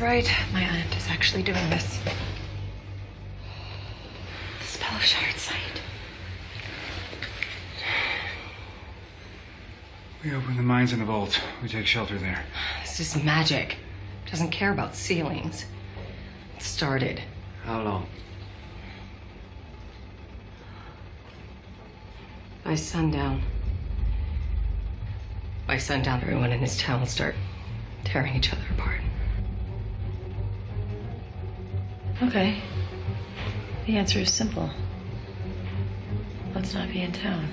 right. My aunt is actually doing this. The spell of Shattered Sight. We open the mines in the vault. We take shelter there. This is magic. Doesn't care about ceilings. It started. How long? By sundown. By sundown, everyone in this town will start tearing each other Okay. The answer is simple. Let's not be in town.